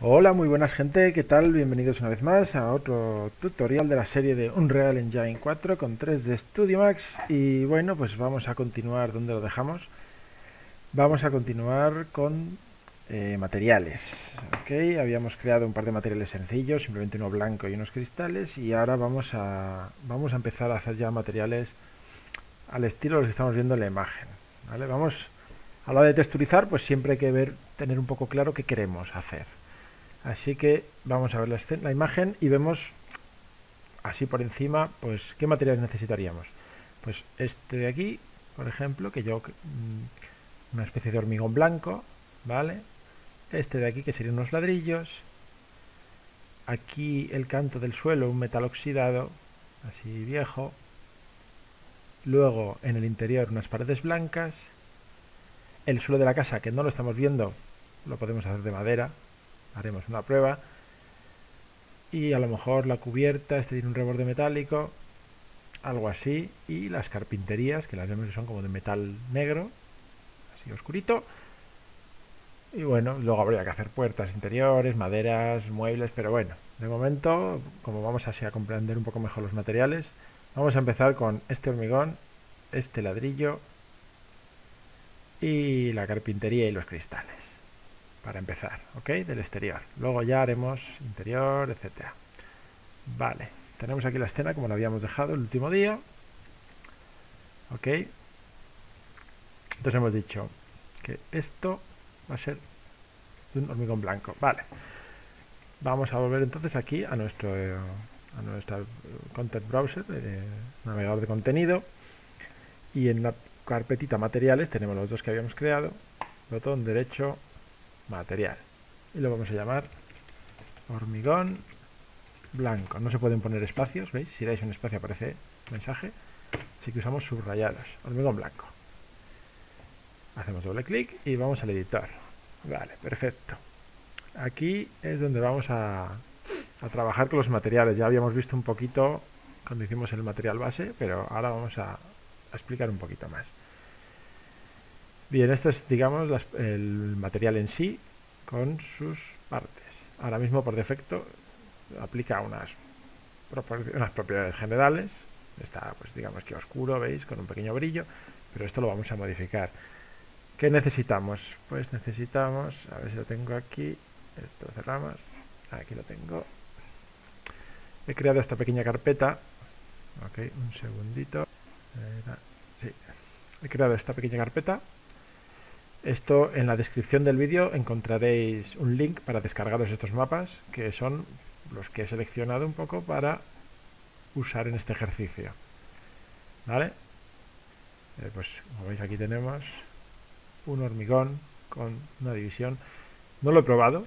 Hola, muy buenas gente, ¿qué tal? Bienvenidos una vez más a otro tutorial de la serie de Unreal Engine 4 con 3D Studio Max y bueno, pues vamos a continuar donde lo dejamos. Vamos a continuar con eh, materiales, ¿ok? Habíamos creado un par de materiales sencillos, simplemente uno blanco y unos cristales y ahora vamos a, vamos a empezar a hacer ya materiales al estilo de los que estamos viendo en la imagen, ¿vale? Vamos, a la hora de texturizar, pues siempre hay que ver, tener un poco claro qué queremos hacer. Así que vamos a ver la, imagen y vemos así por encima, pues qué materiales necesitaríamos. Pues este de aquí, por ejemplo, que yo mm, una especie de hormigón blanco, ¿vale? Este de aquí que serían unos ladrillos. Aquí el canto del suelo, un metal oxidado, así viejo. Luego en el interior unas paredes blancas. El suelo de la casa, que no lo estamos viendo, lo podemos hacer de madera, haremos una prueba. Y a lo mejor la cubierta, este tiene un reborde metálico, algo así, y las carpinterías, que las vemos que son como de metal negro, así oscurito, y bueno, luego habría que hacer puertas interiores, maderas, muebles, pero bueno, de momento, como vamos así a comprender un poco mejor los materiales, vamos a empezar con este hormigón, este ladrillo y la carpintería y los cristales para empezar, ¿ok? Del exterior. Luego ya haremos interior, etcétera. Vale, tenemos aquí la escena como la habíamos dejado el último día. ¿Ok? Entonces hemos dicho que esto va a ser un hormigón blanco. Vale. Vamos a volver entonces aquí a nuestro a content browser, de navegador de contenido. Y en la carpetita materiales tenemos los dos que habíamos creado. Botón derecho material. Y lo vamos a llamar hormigón blanco. No se pueden poner espacios, ¿veis? Si dais un espacio aparece mensaje. Así que usamos subrayados. Hormigón blanco. Hacemos doble clic y vamos al editor. Vale, perfecto. Aquí es donde vamos a, a trabajar con los materiales. Ya habíamos visto un poquito cuando hicimos el material base, pero ahora vamos a, explicar un poquito más. Bien, esto es, digamos, el material en sí con sus partes. Ahora mismo, por defecto, aplica unas, propiedades generales. Está, pues digamos que oscuro, ¿veis? Con un pequeño brillo. Pero esto lo vamos a modificar. ¿Qué necesitamos? Pues necesitamos, a ver si lo tengo aquí. Esto cerramos. Aquí lo tengo. He creado esta pequeña carpeta. Ok, un segundito. Sí. He creado esta pequeña carpeta esto en la descripción del vídeo encontraréis un link para descargaros estos mapas que son los que he seleccionado un poco para usar en este ejercicio. ¿Vale? Eh, pues como veis aquí tenemos un hormigón con una división. No lo he probado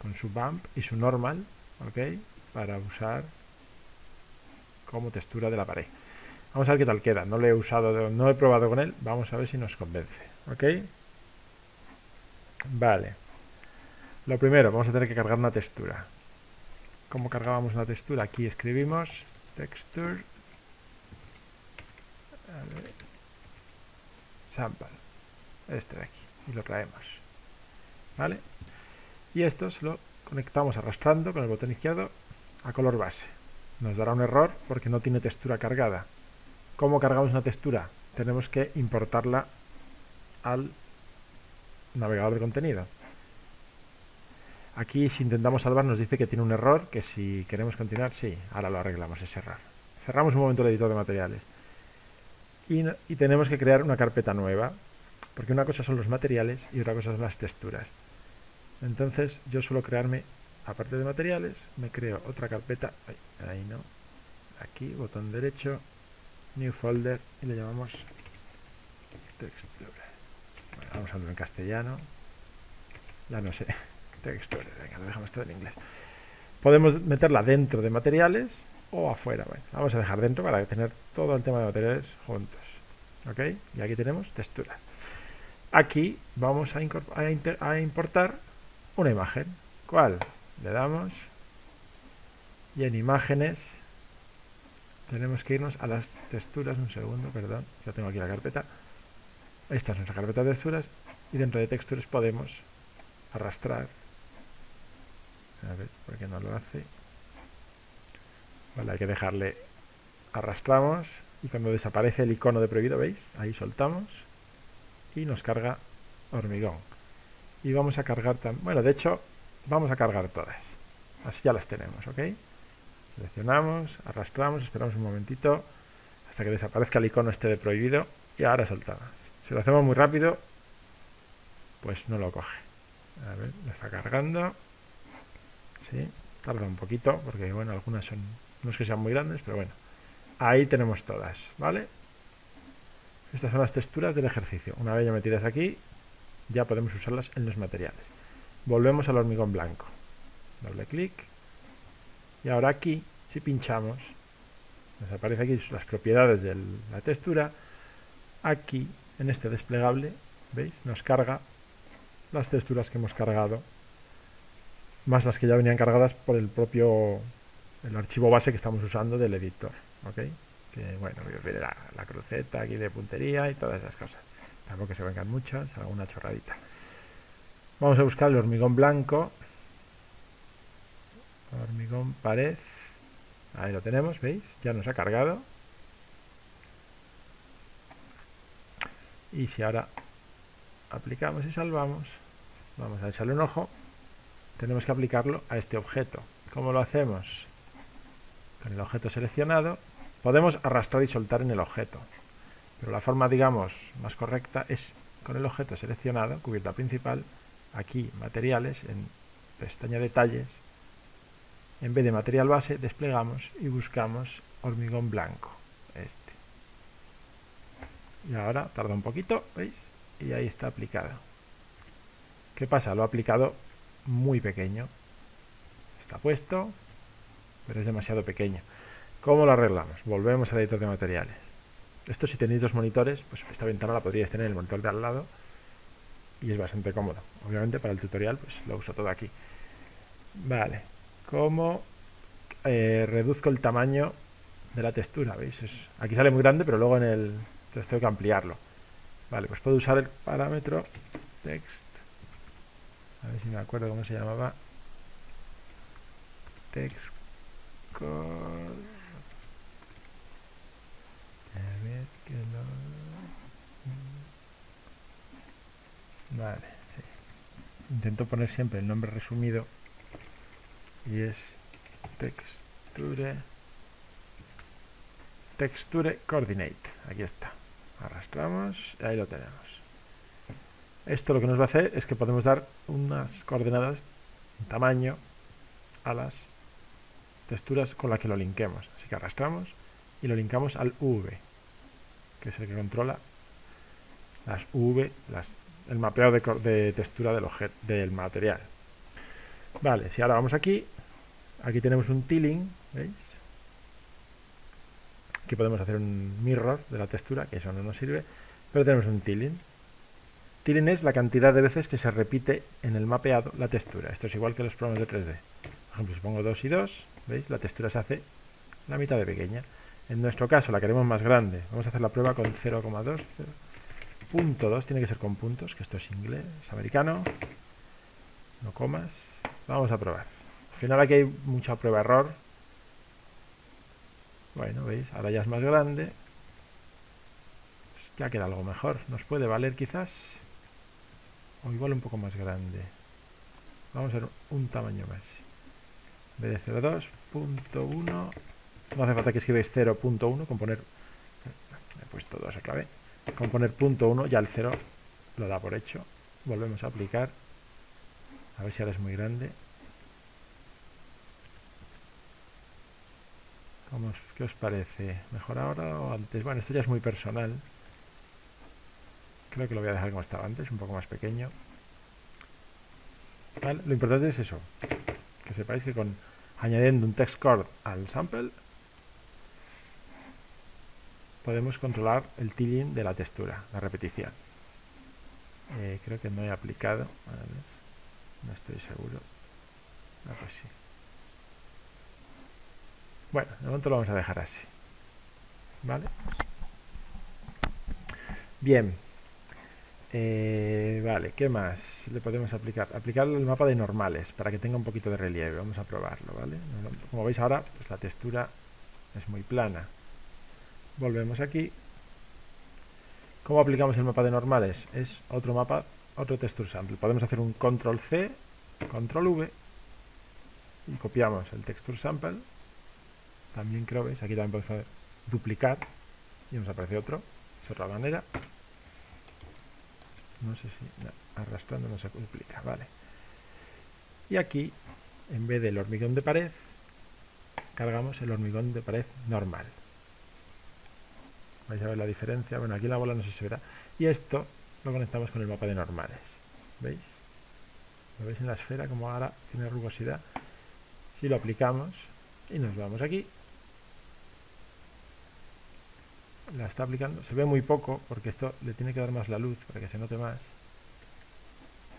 con su bump y su normal, ¿ok? Para usar como textura de la pared. Vamos a ver qué tal queda. No lo he usado, no he probado con él. Vamos a ver si nos convence, ¿ok? Vale. Lo primero, vamos a tener que cargar una textura. ¿Cómo cargábamos una textura? Aquí escribimos texture sample. Este de aquí. Y lo traemos. ¿Vale? Y esto se lo conectamos arrastrando con el botón izquierdo a color base. Nos dará un error porque no tiene textura cargada. ¿Cómo cargamos una textura? Tenemos que importarla al navegador de contenido. Aquí si intentamos salvar nos dice que tiene un error, que si queremos continuar, sí, ahora lo arreglamos ese error. Cerramos un momento el editor de materiales. Y, y tenemos que crear una carpeta nueva, porque una cosa son los materiales y otra cosa son las texturas. Entonces yo suelo crearme, aparte de materiales, me creo otra carpeta, ahí no, aquí, botón derecho, New Folder, y le llamamos textura vamos a hablar en castellano. Ya no sé. Textura, venga, lo dejamos todo en inglés. Podemos meterla dentro de materiales o afuera. Bueno, vamos a dejar dentro para tener todo el tema de materiales juntos. ¿Ok? Y aquí tenemos textura. Aquí vamos a, a importar una imagen. ¿Cuál? Le damos y en imágenes tenemos que irnos a las texturas. Un segundo, perdón. Ya tengo aquí la carpeta. Esta es nuestra carpeta de texturas y dentro de texturas podemos arrastrar A ver, ¿por qué no lo hace? Vale, hay que dejarle... Arrastramos y cuando desaparece el icono de prohibido, ¿veis? Ahí soltamos y nos carga hormigón. Y vamos a cargar también... Bueno, de hecho, vamos a cargar todas. Así ya las tenemos, ¿ok? Seleccionamos, arrastramos, esperamos un momentito hasta que desaparezca el icono este de prohibido y ahora soltamos. Si lo hacemos muy rápido, pues no lo coge. A ver, lo está cargando. Sí, tarda un poquito porque, bueno, algunas son no es que sean muy grandes, pero bueno. Ahí tenemos todas, ¿vale? Estas son las texturas del ejercicio. Una vez ya metidas aquí, ya podemos usarlas en los materiales. Volvemos al hormigón blanco. Doble clic. Y ahora aquí, si pinchamos, nos aparece aquí las propiedades de la textura. Aquí, en este desplegable, ¿veis? Nos carga las texturas que hemos cargado, más las que ya venían cargadas por el propio el archivo base que estamos usando del editor, ¿ok? Que bueno, la, la cruceta aquí de puntería y todas esas cosas. Tampoco que se vengan muchas, alguna chorradita. Vamos a buscar el hormigón blanco. Hormigón pared. Ahí lo tenemos, ¿veis? Ya nos ha cargado. Y si ahora aplicamos y salvamos, vamos a echarle un ojo, tenemos que aplicarlo a este objeto. ¿Cómo lo hacemos? con el objeto seleccionado, podemos arrastrar y soltar en el objeto. Pero la forma, digamos, más correcta es con el objeto seleccionado, cubierta principal, aquí materiales, en pestaña detalles, en vez de material base, desplegamos y buscamos hormigón blanco. Y ahora tarda un poquito, ¿veis? Y ahí está aplicado. ¿Qué pasa? Lo ha aplicado muy pequeño. Está puesto, pero es demasiado pequeño. ¿Cómo lo arreglamos? Volvemos al editor de materiales. Esto si tenéis dos monitores, pues esta ventana la podríais tener en el monitor de al lado y es bastante cómodo. Obviamente para el tutorial pues lo uso todo aquí. Vale, ¿cómo eh, reduzco el tamaño de la textura? ¿Veis? aquí sale muy grande, pero luego en el... Entonces tengo que ampliarlo. Vale, pues puedo usar el parámetro text. A ver si me acuerdo cómo se llamaba. Text Vale, Intento poner siempre el nombre resumido y es texture texture coordinate. Aquí está. Arrastramos y ahí lo tenemos. Esto lo que nos va a hacer es que podemos dar unas coordenadas, un tamaño a las texturas con la que lo linkemos. Así que arrastramos y lo linkamos al V, que es el que controla las V, las, el mapeado de, textura del, del material. Vale, si ahora vamos aquí, aquí tenemos un tiling, ¿veis? Aquí podemos hacer un mirror de la textura, que eso no nos sirve, pero tenemos un tiling. Tiling es la cantidad de veces que se repite en el mapeado la textura. Esto es igual que los programas de 3D. Por ejemplo, si pongo 2 y 2, ¿Veis? La textura se hace la mitad de pequeña. En nuestro caso la queremos más grande. Vamos a hacer la prueba con 0,2. Punto 2, tiene que ser con puntos, que esto es inglés, americano. No comas. Vamos a probar. Al final aquí hay mucha prueba-error. Bueno, ¿veis? Ahora ya es más grande. Ya queda algo mejor. Nos puede valer quizás. O igual un poco más grande. Vamos a hacer un tamaño más en vez de 0.2.1 no hace falta que escribáis 0.1 con poner he puesto 2 a clave con poner punto 1 ya el 0 lo da por hecho volvemos a aplicar a ver si ahora es muy grande ¿Cómo ¿Qué os parece? ¿Mejor ahora o antes? Bueno, esto ya es muy personal. Creo que lo voy a dejar como estaba antes, un poco más pequeño. Lo importante es eso, que sepáis que con añadiendo un text cord al sample podemos controlar el tiling de la textura, la repetición. Eh, creo que no he aplicado, no estoy seguro. Ah, pues sí. Bueno, de momento lo vamos a dejar así. ¿Vale? Bien. Eh, vale, ¿qué más le podemos aplicar? Aplicar el mapa de normales para que tenga un poquito de relieve. Vamos a probarlo, ¿vale? Como veis ahora, pues la textura es muy plana. Volvemos aquí. ¿Cómo aplicamos el mapa de normales? Es otro mapa, otro texture sample. Podemos hacer un control C, control V y copiamos el texture sample. También creo, ¿veis? Aquí también podemos duplicar y nos aparece otro. Es otra manera no sé si arrastrando no se duplica, vale. Y aquí, en vez del hormigón de pared, cargamos el hormigón de pared normal. Vais a ver la diferencia, bueno, aquí la bola no se verá. Y esto lo conectamos con el mapa de normales, ¿veis? ¿Lo veis en la esfera como ahora tiene rugosidad? Si lo aplicamos y nos vamos aquí, la está aplicando, se ve muy poco porque esto le tiene que dar más la luz para que se note más.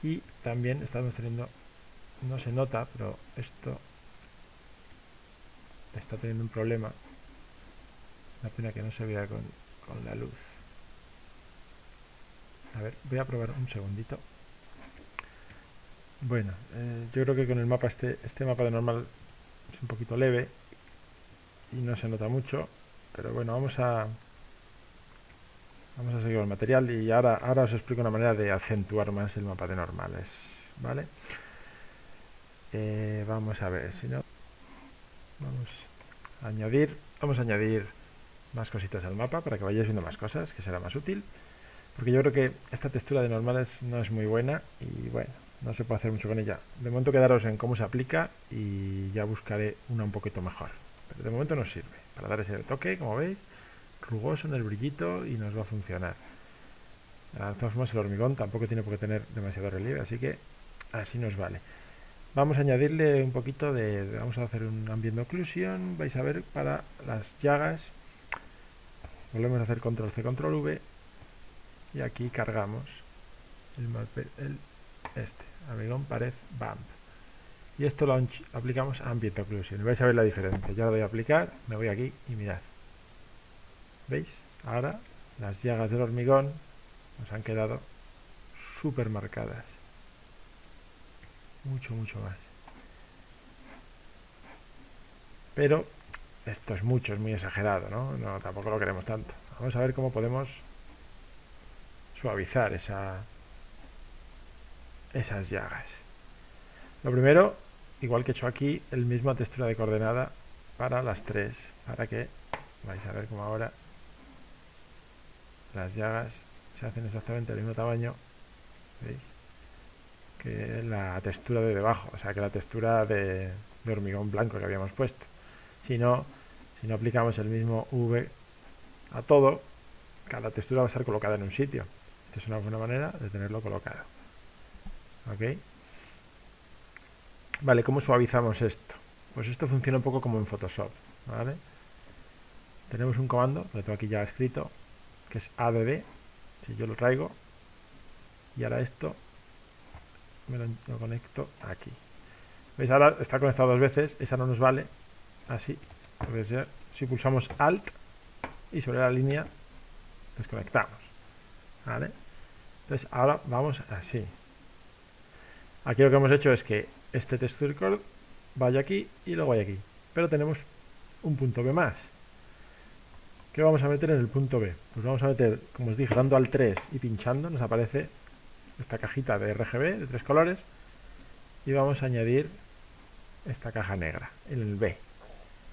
Y también estamos teniendo no se nota pero esto está teniendo un problema. La pena que no se vea con, con la luz. A ver, voy a probar un segundito. Bueno, eh, yo creo que con el mapa este, este mapa de normal es un poquito leve y no se nota mucho pero bueno, vamos a Vamos a seguir el material y ahora, ahora os explico una manera de acentuar más el mapa de normales. ¿Vale? Eh, vamos a ver, si no... Vamos a añadir, vamos a añadir más cositas al mapa para que vayáis viendo más cosas, que será más útil. Porque yo creo que esta textura de normales no es muy buena y bueno, no se puede hacer mucho con ella. De momento quedaros en cómo se aplica y ya buscaré una un poquito mejor. Pero de momento nos sirve para dar ese toque, como veis rugoso en el brillito y nos va a funcionar. De todas el hormigón tampoco tiene por qué tener demasiado relieve, así que así nos vale. Vamos a añadirle un poquito de, vamos a hacer un ambient occlusion, vais a ver para las llagas, volvemos a hacer control C, control V, y aquí cargamos el, este, hormigón pared bump. Y esto lo aplicamos a ambient occlusion, vais a ver la diferencia. Ya lo voy a aplicar, me voy aquí y mirad. ¿Veis? Ahora las llagas del hormigón nos han quedado súper marcadas. Mucho, mucho más. Pero esto es mucho, es muy exagerado, ¿no? no tampoco lo queremos tanto. Vamos a ver cómo podemos suavizar esa, esas llagas. Lo primero, igual que he hecho aquí, el misma textura de coordenada para las tres, para que vais a ver cómo ahora las llagas se hacen exactamente del mismo tamaño ¿veis? que la textura de debajo, o sea que la textura de, hormigón blanco que habíamos puesto. Si no, si no aplicamos el mismo V a todo, cada textura va a estar colocada en un sitio. Esta es una buena manera de tenerlo colocado. ¿Ok? Vale, ¿cómo suavizamos esto? Pues esto funciona un poco como en Photoshop, ¿vale? Tenemos un comando, lo tengo aquí ya escrito, que es ADD, si yo lo traigo, y ahora esto me lo, conecto aquí. ¿Veis? Ahora está conectado dos veces, esa no nos vale, así, si pulsamos ALT y sobre la línea desconectamos. ¿Vale? Entonces ahora vamos así. Aquí lo que hemos hecho es que este texture code vaya aquí y luego vaya aquí. Pero tenemos un punto B más. ¿Qué vamos a meter en el punto B? Pues vamos a meter, como os dije, dando al 3 y pinchando, nos aparece esta cajita de RGB de tres colores y vamos a añadir esta caja negra en el B.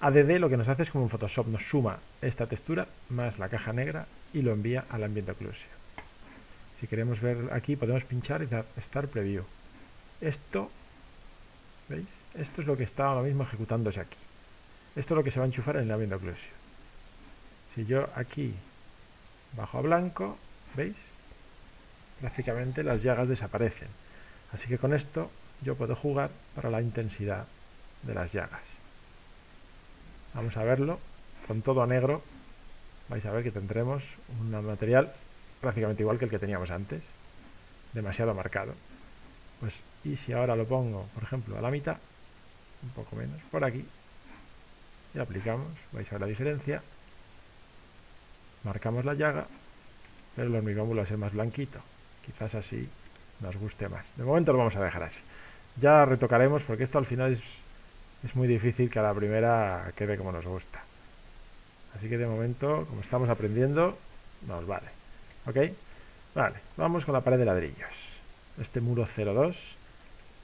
ADD lo que nos hace es como en Photoshop, nos suma esta textura más la caja negra y lo envía al ambiente occlusion. Si queremos ver aquí podemos pinchar y dar Start Preview. Esto, ¿veis? Esto es lo que está ahora mismo ejecutándose aquí. Esto es lo que se va a enchufar en el ambiente occlusion. Si yo aquí bajo a blanco, ¿veis? Prácticamente las llagas desaparecen. Así que con esto yo puedo jugar para la intensidad de las llagas. Vamos a verlo. Con todo a negro vais a ver que tendremos un material prácticamente igual que el que teníamos antes. Demasiado marcado. Pues, y si ahora lo pongo, por ejemplo, a la mitad, un poco menos, por aquí, y aplicamos, vais a ver la diferencia, marcamos la llaga, pero el hormigón vuelve a ser más blanquito. quizás así nos guste más. De momento lo vamos a dejar así. Ya retocaremos porque esto al final es, es muy difícil que a la primera quede como nos gusta. Así que de momento, como estamos aprendiendo, nos vale. ¿Ok? Vale, vamos con la pared de ladrillos. Este muro 02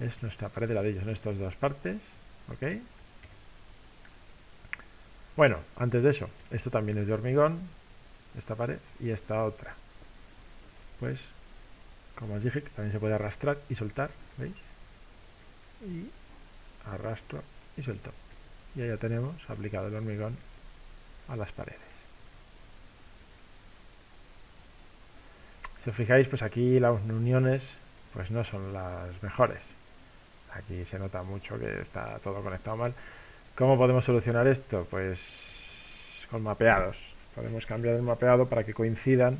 es nuestra pared de ladrillos en estas dos partes. ¿Ok? Bueno, antes de eso, esto también es de hormigón, esta pared y esta otra. Pues, como os dije, también se puede arrastrar y soltar, ¿veis? Y arrastro y suelto. Y ahí ya tenemos aplicado el hormigón a las paredes. Si os fijáis, pues aquí las uniones pues no son las mejores. Aquí se nota mucho que está todo conectado mal. ¿Cómo podemos solucionar esto? Pues con mapeados. Podemos cambiar el mapeado para que coincidan.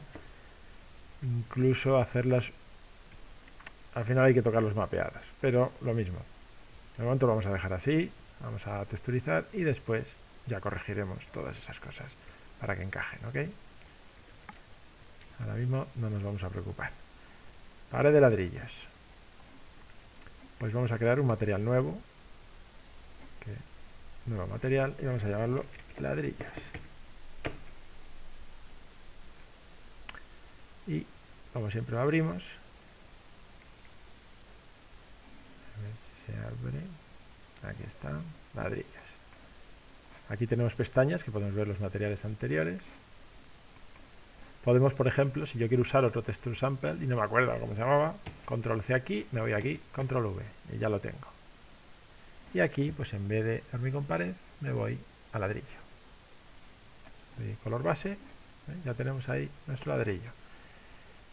Incluso hacerlas... Al final hay que tocar los mapeados. Pero lo mismo. De momento lo vamos a dejar así. Vamos a texturizar y después ya corregiremos todas esas cosas para que encajen, ¿ok? Ahora mismo no nos vamos a preocupar. Pared de ladrillos. Pues vamos a crear un material nuevo. nuevo material y vamos a llamarlo ladrillos. Y como siempre lo abrimos. A ver si se abre. Aquí está, ladrillos. Aquí tenemos pestañas que podemos ver los materiales anteriores. Podemos, por ejemplo, si yo quiero usar otro texture sample y no me acuerdo cómo se llamaba, control C aquí, me voy aquí, control V y ya lo tengo. Y aquí, pues en vez de hormigón pared, me voy a ladrillo. Color base, ¿eh? ya tenemos ahí nuestro ladrillo.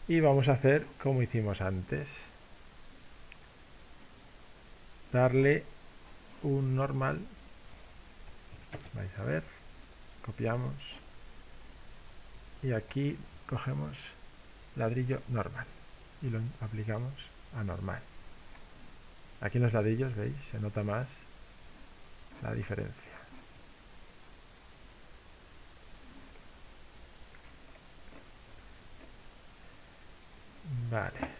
Y vamos a hacer como hicimos antes. Darle un normal. Vais a ver. Copiamos. Y aquí cogemos ladrillo normal. Y lo aplicamos a normal. Aquí en los ladrillos veis se nota más la diferencia vale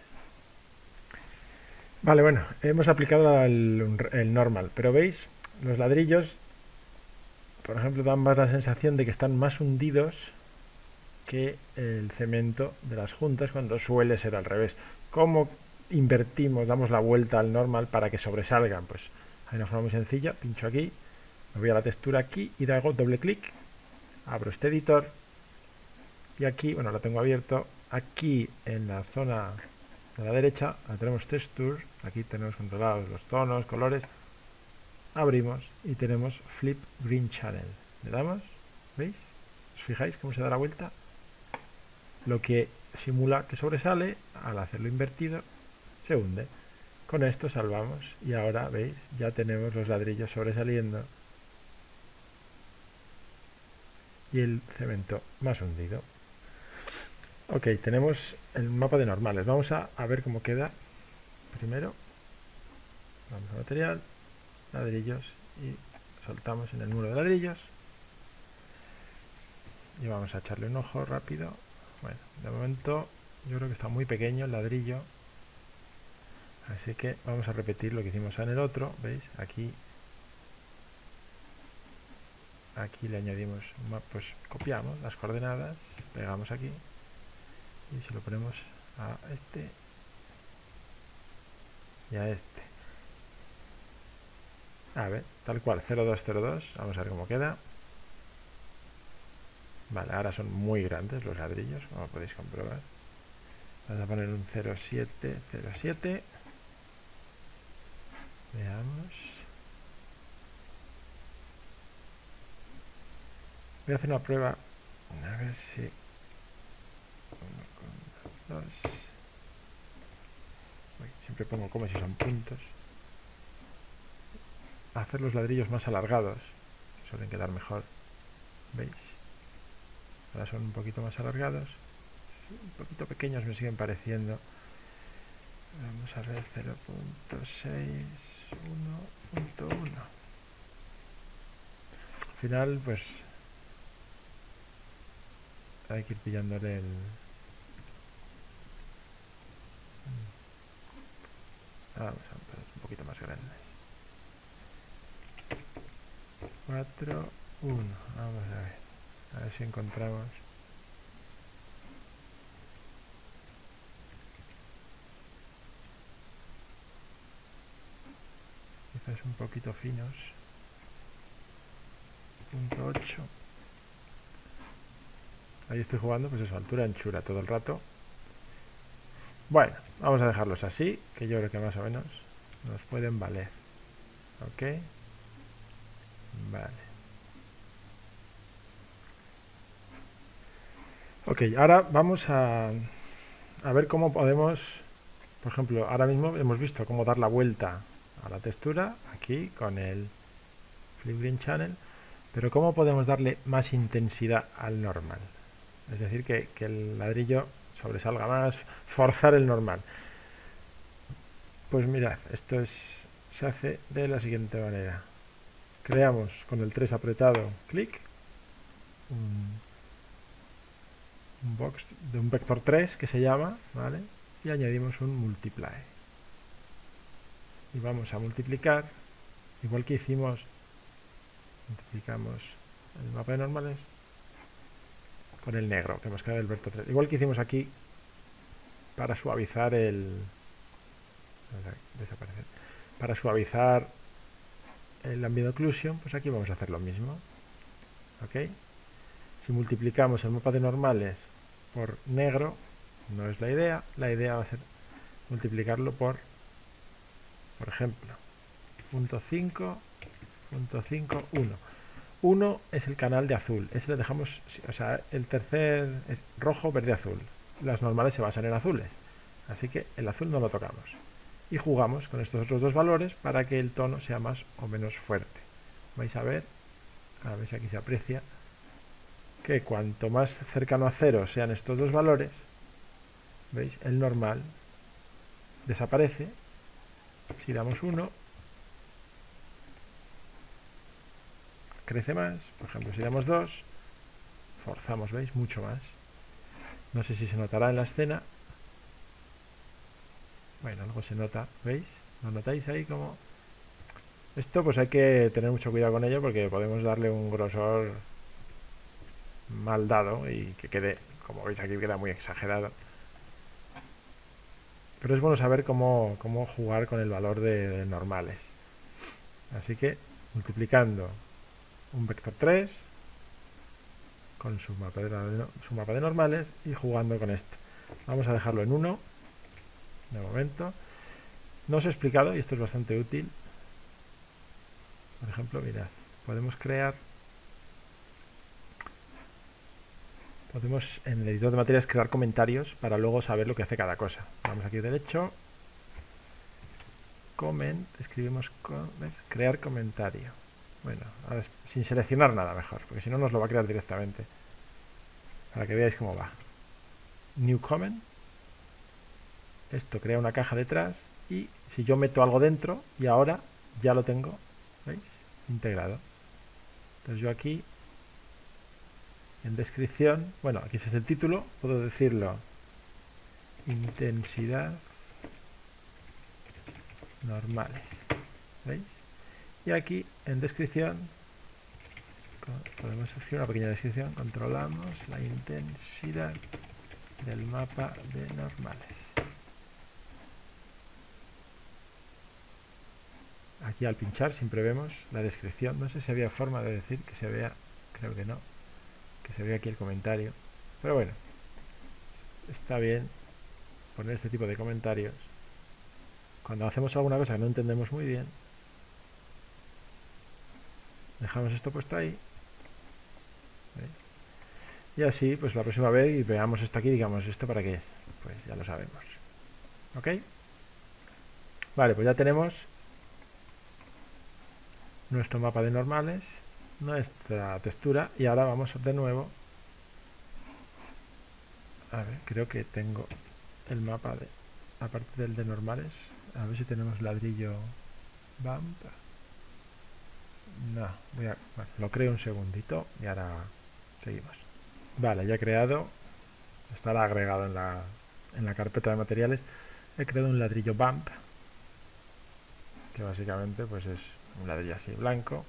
Vale, bueno, hemos aplicado el, el normal, pero veis, los ladrillos por ejemplo, dan más la sensación de que están más hundidos que el cemento de las juntas cuando suele ser al revés. ¿Cómo invertimos, damos la vuelta al normal para que sobresalgan? Pues hay una forma muy sencilla, pincho aquí, me voy a la textura aquí y hago doble clic, abro este editor y aquí, bueno, lo tengo abierto, aquí en la zona de la derecha tenemos texture, aquí tenemos controlados los tonos, colores, abrimos y tenemos Flip Green Channel. Le damos, ¿veis? ¿Os fijáis cómo se da la vuelta? Lo que simula que sobresale, al hacerlo invertido, se hunde. Con esto salvamos y ahora, ¿veis? Ya tenemos los ladrillos sobresaliendo y el cemento más hundido. Ok, tenemos el mapa de normales. Vamos a, ver cómo queda. Primero, vamos a material, ladrillos y soltamos en el muro de ladrillos. Y vamos a echarle un ojo rápido. Bueno, de momento yo creo que está muy pequeño el ladrillo. Así que vamos a repetir lo que hicimos en el otro veis aquí aquí le añadimos pues copiamos las coordenadas pegamos aquí y se lo ponemos a este y a este a ver, tal cual, 0202. Vamos a ver cómo queda. Vale, ahora son muy grandes los ladrillos, como podéis comprobar. Vamos a poner un 0707. Veamos. Voy a hacer una prueba. A ver si... siempre pongo como si son puntos hacer los ladrillos más alargados, suelen quedar mejor. ¿Veis? Ahora son un poquito más alargados. Un poquito pequeños me siguen pareciendo. Vamos a ver 0.61.1. Al final, pues hay que ir pillándole el, Vamos a poner un poquito más grande. 4, 1. Vamos a ver. A ver si encontramos. Quizás un poquito finos. Punto 8. Ahí estoy jugando, pues eso, altura anchura todo el rato. Bueno, vamos a dejarlos así, que yo creo que más o menos nos pueden valer. ¿Ok? Vale. Ok, ahora vamos a, a ver cómo podemos, por ejemplo, ahora mismo hemos visto cómo dar la vuelta a la textura aquí con el Flip Green Channel, pero cómo podemos darle más intensidad al normal. Es decir, que, que el ladrillo sobresalga más, forzar el normal. Pues mirad, esto es, se hace de la siguiente manera. Creamos con el 3 apretado, clic, un, un box de un vector 3 que se llama, ¿vale? Y añadimos un multiply. Y vamos a multiplicar, igual que hicimos, multiplicamos el mapa de normales con el negro, que hemos creado el vector 3. Igual que hicimos aquí para suavizar el... Desaparecer. Para suavizar el ambient occlusion, pues aquí vamos a hacer lo mismo. ¿Ok? Si multiplicamos el mapa de normales por negro, no es la idea. La idea va a ser multiplicarlo por, por ejemplo, punto 5, punto 5, 1. 1 es el canal de azul. Ese le dejamos, o sea, el tercer es rojo, verde, azul. Las normales se basan en azules. Así que el azul no lo tocamos. Y jugamos con estos otros dos valores para que el tono sea más o menos fuerte. Vais a ver, a ver si aquí se aprecia, que cuanto más cercano a cero sean estos dos valores, ¿veis? El normal desaparece. Si damos 1, crece más. Por ejemplo, si damos 2, forzamos, ¿veis? Mucho más. No sé si se notará en la escena. Bueno, algo se nota, ¿veis? ¿Lo notáis ahí como...? Esto pues hay que tener mucho cuidado con ello porque podemos darle un grosor mal dado y que quede, como veis aquí, queda muy exagerado. Pero es bueno saber cómo, cómo jugar con el valor de, normales. Así que multiplicando un vector 3 con su mapa, de, normales y jugando con esto. Vamos a dejarlo en 1 de momento. No os he explicado, y esto es bastante útil. Por ejemplo, mirad, podemos crear podemos en el editor de materias crear comentarios para luego saber lo que hace cada cosa. Vamos aquí derecho, comment, escribimos crear comentario. Bueno, sin seleccionar nada mejor, porque si no nos lo va a crear directamente. Para que veáis cómo va. New comment. Esto crea una caja detrás y si yo meto algo dentro y ahora ya lo tengo, ¿veis? Integrado. Entonces yo aquí en descripción, bueno, aquí ese es el título, puedo decirlo intensidad normales. ¿Veis? Y aquí en descripción podemos escribir una pequeña descripción, controlamos la intensidad del mapa de normales. Aquí al pinchar siempre vemos la descripción, no sé si había forma de decir que se vea, creo que no, que se ve aquí el comentario. Pero bueno, está bien poner este tipo de comentarios. Cuando hacemos alguna cosa que no entendemos muy bien, dejamos esto puesto ahí. Y así, pues la próxima vez y veamos esto aquí, digamos, ¿esto para qué es? Pues ya lo sabemos. ¿Ok? Vale, pues ya tenemos nuestro mapa de normales nuestra textura y ahora vamos de nuevo a ver, creo que tengo el mapa de aparte del de normales a ver si tenemos ladrillo bump no, voy a, lo creo un segundito y ahora seguimos vale, ya he creado estará agregado en la, en la carpeta de materiales he creado un ladrillo bump que básicamente pues es un ladrillo así blanco.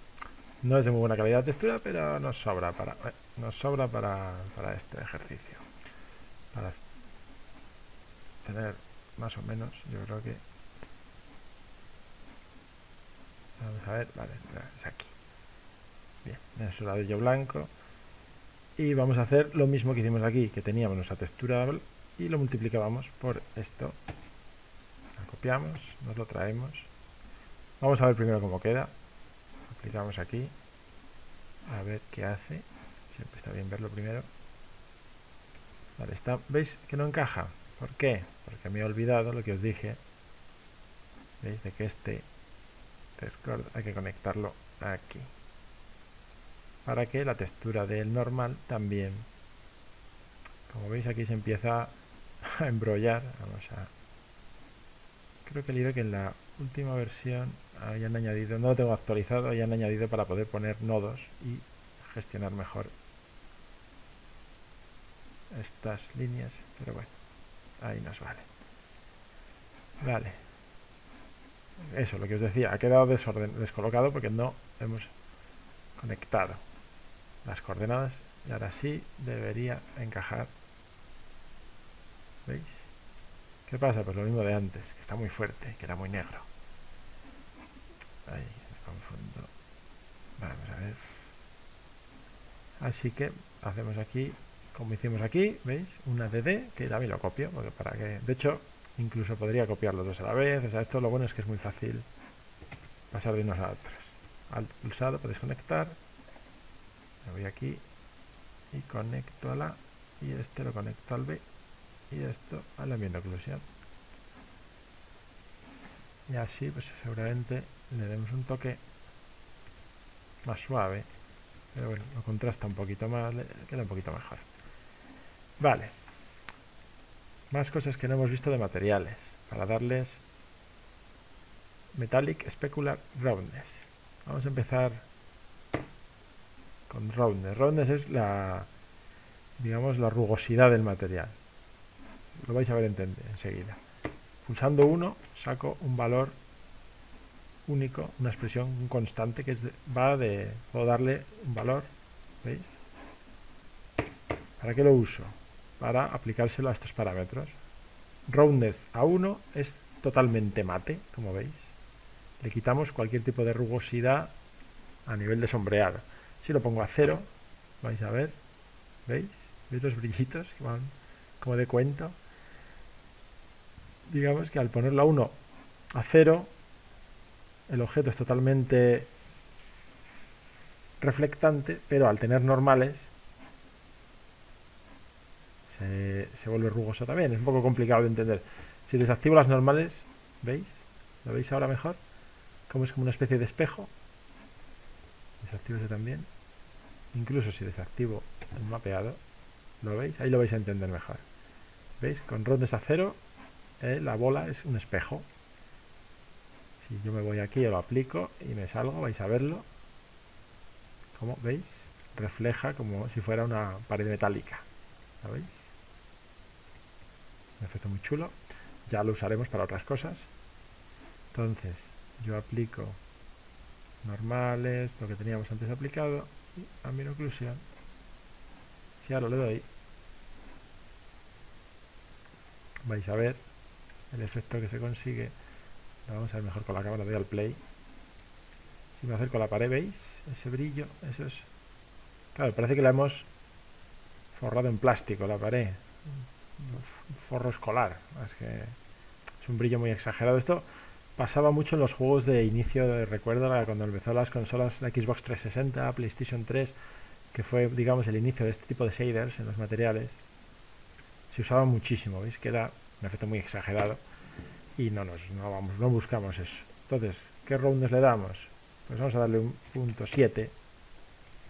No es de muy buena calidad de textura, pero nos sobra para, eh, nos sobra para, para este ejercicio. Para tener más o menos, yo creo que... Vamos a ver, vale, es aquí. Bien, es un ladrillo blanco. Y vamos a hacer lo mismo que hicimos aquí, que teníamos nuestra textura y lo multiplicábamos por esto. Lo copiamos, nos lo traemos. Vamos a ver primero cómo queda. Aplicamos aquí. A ver qué hace. Siempre está bien verlo primero. Vale, está, ¿veis que no encaja? ¿Por qué? Porque me he olvidado lo que os dije. ¿Veis? De que este Hay que conectarlo aquí. Para que la textura del normal también. Como veis aquí se empieza a embrollar. Vamos a... Creo que he que en la última versión hayan añadido, no lo tengo actualizado, hayan añadido para poder poner nodos y gestionar mejor estas líneas, pero bueno, ahí nos vale. Vale. Eso, lo que os decía, ha quedado desorden, descolocado porque no hemos conectado las coordenadas y ahora sí debería encajar ¿Veis? ¿Qué pasa? Pues lo mismo de antes, que está muy fuerte, que era muy negro. Ahí, me confundo. Vamos a ver. Así que hacemos aquí, como hicimos aquí, ¿veis? Una DD, que también lo copio, porque para que... De hecho, incluso podría copiar los dos a la vez. O sea, esto lo bueno es que es muy fácil pasar de unos a otros. Al pulsado podéis conectar. Me voy aquí y conecto a la y este lo conecto al B y esto a la misma oclusión y así pues seguramente le demos un toque más suave pero bueno, lo contrasta un poquito más le queda un poquito mejor vale más cosas que no hemos visto de materiales para darles metallic specular roundness vamos a empezar con roundness roundness es la digamos la rugosidad del material lo vais a ver enseguida. Pulsando 1 saco un valor único, una expresión constante que va de, puedo darle un valor, ¿veis? ¿Para qué lo uso? Para aplicárselo a estos parámetros. Roundness a 1 es totalmente mate, como veis. Le quitamos cualquier tipo de rugosidad a nivel de sombreado. Si lo pongo a 0, vais a ver, ¿veis? ¿Veis los brillitos que van como de cuento? digamos que al ponerlo a 1 a 0, el objeto es totalmente reflectante, pero al tener normales se, se, vuelve rugoso también. Es un poco complicado de entender. Si desactivo las normales, ¿veis? ¿Lo veis ahora mejor? Como es como una especie de espejo. Desactivo ese también. Incluso si desactivo el mapeado, ¿lo veis? Ahí lo vais a entender mejor. ¿Veis? Con rondes a cero ¿eh? la bola es un espejo. Si yo me voy aquí, lo aplico y me salgo, vais a verlo. Como veis, refleja como si fuera una pared metálica. ¿Lo veis? Un efecto muy chulo. Ya lo usaremos para otras cosas. Entonces, yo aplico normales, lo que teníamos antes aplicado, y a mi oclusión. Si ahora le doy, vais a ver el efecto que se consigue lo vamos a ver mejor con la cámara, doy al play si me acerco a la pared, ¿veis? ese brillo, eso es claro, parece que la hemos forrado en plástico la pared forro escolar es que es un brillo muy exagerado. Esto pasaba mucho en los juegos de inicio de, recuerdo cuando empezó las consolas la Xbox 360, PlayStation 3 que fue digamos el inicio de este tipo de shaders en los materiales. Se usaba muchísimo, ¿veis? que era un efecto muy exagerado. Y no nos no vamos no buscamos eso. Entonces qué roundness le damos pues vamos a darle un punto 7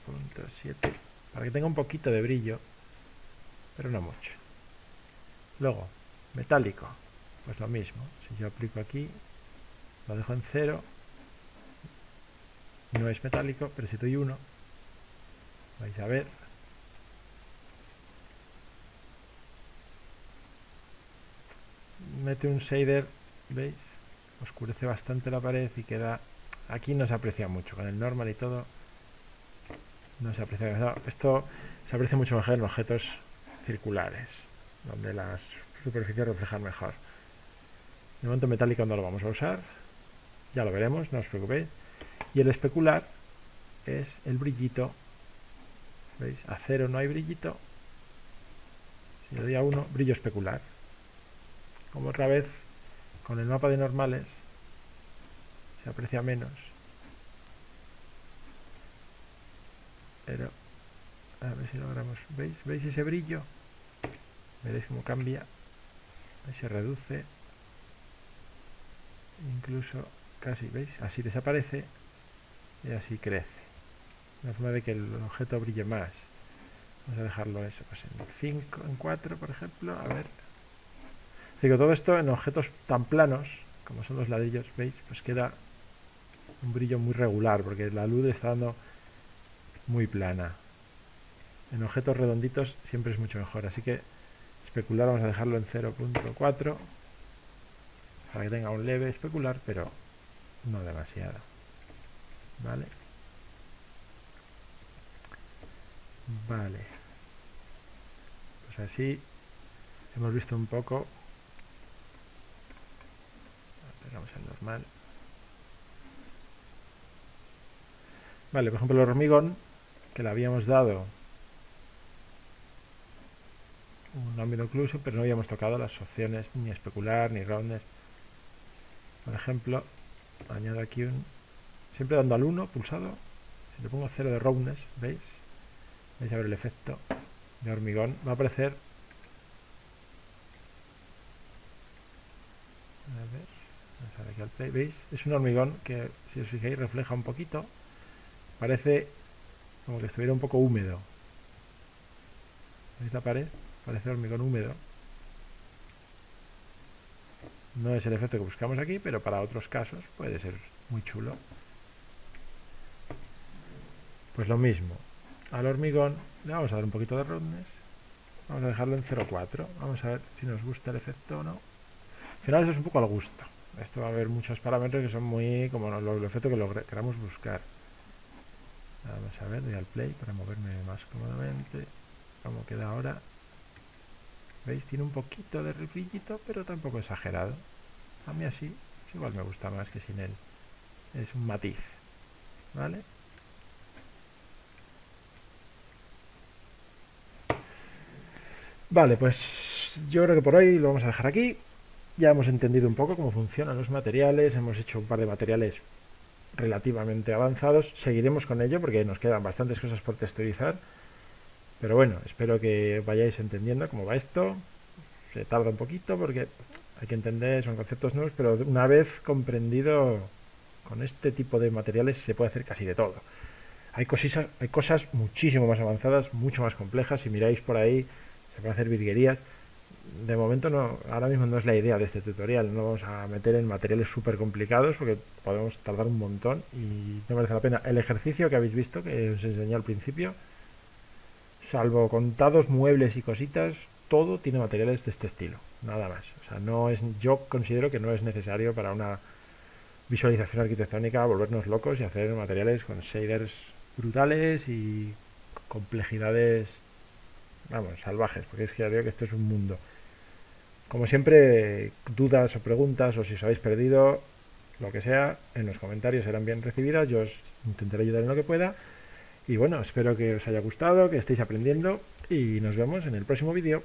punto 7 para que tenga un poquito de brillo pero no mucho luego metálico pues lo mismo si yo aplico aquí lo dejo en 0 no es metálico pero si doy 1 vais a ver mete un shader, ¿veis? oscurece bastante la pared y queda... Aquí no se aprecia mucho, con el normal y todo no se aprecia. esto se aprecia mucho mejor en objetos circulares, donde las superficies reflejan mejor. De momento metálico no lo vamos a usar, ya lo veremos, no os preocupéis. Y el especular es el brillito, ¿veis? A cero no hay brillito, si le doy a 1, brillo especular. Como otra vez, con el mapa de normales, se aprecia menos. Pero, a ver si logramos, ¿veis? ¿Veis ese brillo? Veréis cómo cambia, se reduce, incluso casi, ¿veis? Así desaparece y así crece. De forma de que el objeto brille más. Vamos a dejarlo eso, pues en 5, en 4, por ejemplo, a ver. Digo, todo esto en objetos tan planos, como son los ladrillos, ¿veis? Pues queda un brillo muy regular, porque la luz está dando muy plana. En objetos redonditos siempre es mucho mejor, así que especular vamos a dejarlo en 0.4 para que tenga un leve especular, pero no demasiado. ¿Vale? Vale. Pues así hemos visto un poco. Pegamos el normal. Vale, por ejemplo el hormigón, que le habíamos dado un ámbito incluso, pero no habíamos tocado las opciones ni especular, ni roundness. Por ejemplo, añado aquí un... Siempre dando al 1 pulsado, si le pongo 0 de roundness, ¿veis? Vais a ver el efecto de hormigón. Va a aparecer... A ver, a aquí al play, ¿veis? Es un hormigón que, si os fijáis, refleja un poquito. Parece como que estuviera un poco húmedo. ¿Veis la pared? Parece hormigón húmedo. No es el efecto que buscamos aquí, pero para otros casos puede ser muy chulo. Pues lo mismo. Al hormigón le vamos a dar un poquito de roundness. Vamos a dejarlo en 0.4. Vamos a ver si nos gusta el efecto o no. Al final eso es un poco al gusto. Esto va a haber muchos parámetros que son muy como el efecto que queramos buscar. Vamos a ver, doy al play para moverme más cómodamente. Cómo queda ahora. ¿Veis? Tiene un poquito de refrillito, pero tampoco exagerado. A mí así, igual me gusta más que sin él. Es un matiz. ¿Vale? Vale, pues yo creo que por hoy lo vamos a dejar aquí. Ya hemos entendido un poco cómo funcionan los materiales, hemos hecho un par de materiales relativamente avanzados. Seguiremos con ello porque nos quedan bastantes cosas por texturizar. Pero bueno, espero que vayáis entendiendo cómo va esto. Se tarda un poquito porque hay que entender, son conceptos nuevos, pero una vez comprendido con este tipo de materiales se puede hacer casi de todo. Hay, cosas, hay cosas muchísimo más avanzadas, mucho más complejas. Si miráis por ahí, se pueden hacer virguerías. De momento no, ahora mismo no es la idea de este tutorial. No vamos a meter en materiales súper complicados porque podemos tardar un montón y no merece la pena. El ejercicio que habéis visto, que os enseñé al principio, salvo contados muebles y cositas, todo tiene materiales de este estilo, nada más. O sea, no es, yo considero que no es necesario para una visualización arquitectónica volvernos locos y hacer materiales con shaders brutales y complejidades, vamos, salvajes, porque es que ya veo que esto es un mundo. Como siempre, dudas o preguntas, o si os habéis perdido, lo que sea, en los comentarios serán bien recibidas. Yo os intentaré ayudar en lo que pueda. Y bueno, espero que os haya gustado, que estéis aprendiendo y nos vemos en el próximo vídeo.